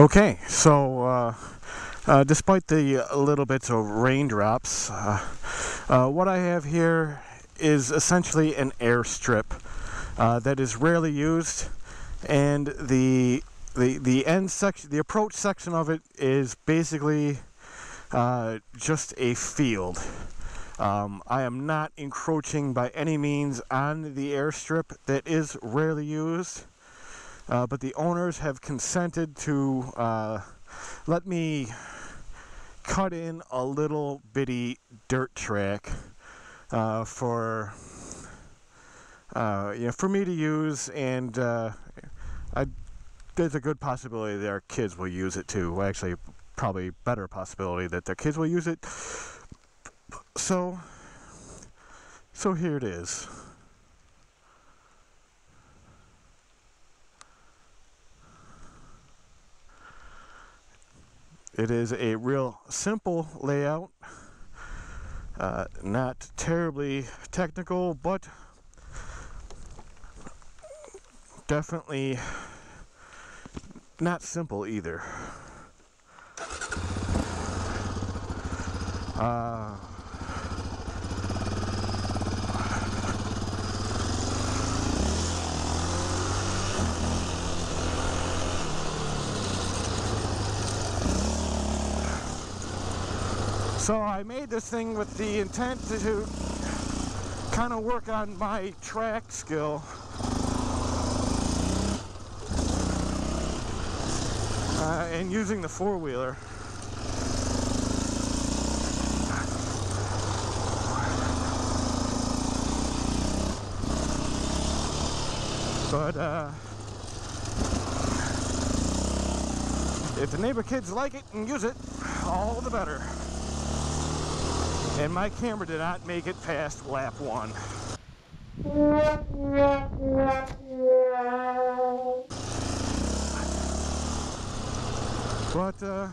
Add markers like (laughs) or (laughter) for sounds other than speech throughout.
Okay, so uh, uh, despite the little bits of raindrops, uh, uh, what I have here is essentially an airstrip uh, that is rarely used, and the the the end section, the approach section of it is basically uh, just a field. Um, I am not encroaching by any means on the airstrip that is rarely used. Uh, but the owners have consented to uh, let me cut in a little bitty dirt track uh, for uh, you know for me to use, and uh, I, there's a good possibility our kids will use it too. Actually, probably better possibility that their kids will use it. So, so here it is. It is a real simple layout, uh, not terribly technical, but definitely not simple either. Uh, So I made this thing with the intent to kind of work on my track skill. Uh, and using the four-wheeler. But uh, if the neighbor kids like it and use it, all the better and my camera did not make it past lap one. But uh,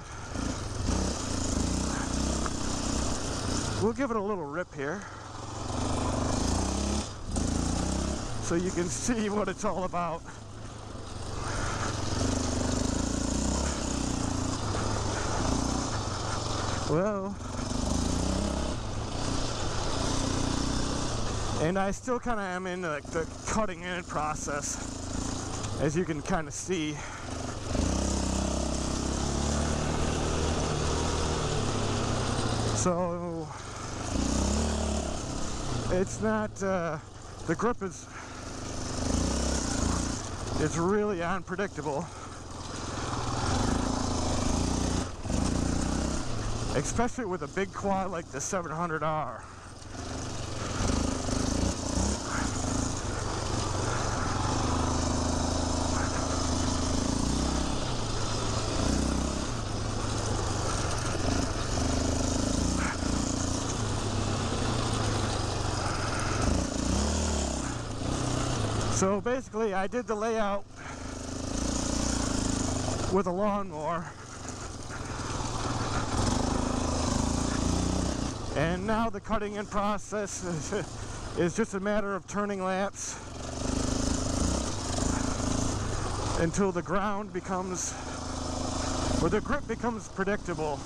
we'll give it a little rip here so you can see what it's all about. Well, and I still kind of am in the, the cutting in process as you can kind of see. So it's not uh, the grip is it's really unpredictable. Especially with a big quad like the 700R So basically I did the layout with a lawnmower. And now the cutting in process (laughs) is, just a matter of turning laps until the ground becomes, or the grip becomes predictable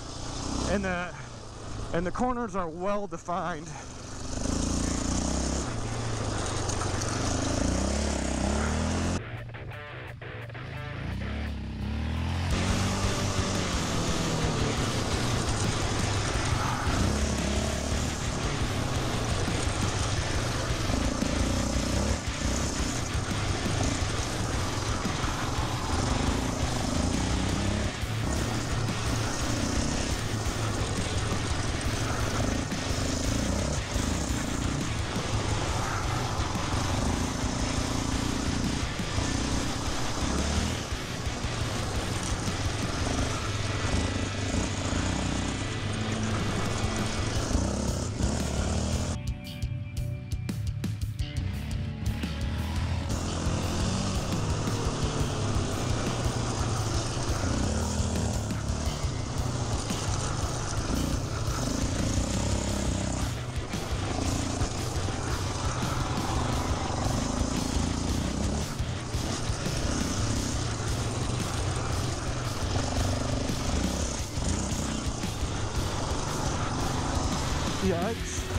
and the, and the corners are well defined. Yikes.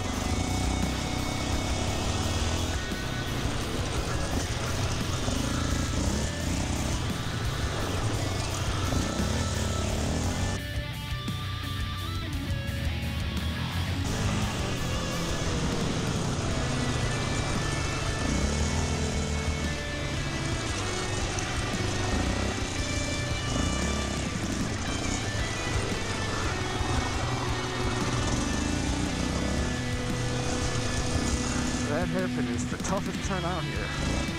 The toughest turn out here.